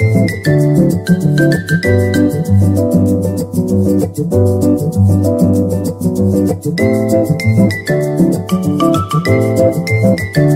ハハハハ!